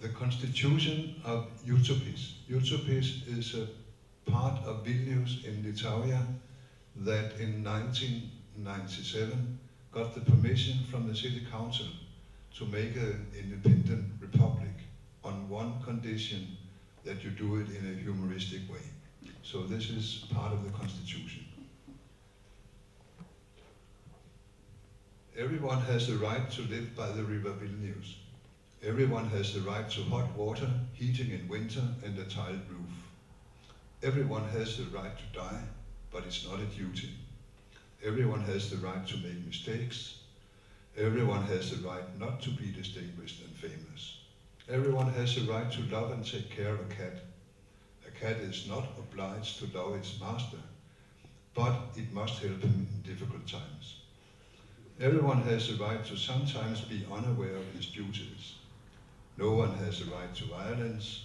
the constitution of Uzupis. Uzupis is a part of Vilnius in Lithuania that in 1997 got the permission from the city council to make an independent republic on one condition that you do it in a humoristic way. So this is part of the constitution. Everyone has the right to live by the river Vilnius. Everyone has the right to hot water, heating in winter, and a tiled roof. Everyone has the right to die, but it's not a duty. Everyone has the right to make mistakes. Everyone has the right not to be distinguished and famous. Everyone has the right to love and take care of a cat. A cat is not obliged to love its master, but it must help him in difficult times. Everyone has the right to sometimes be unaware of his duties. No one has the right to violence.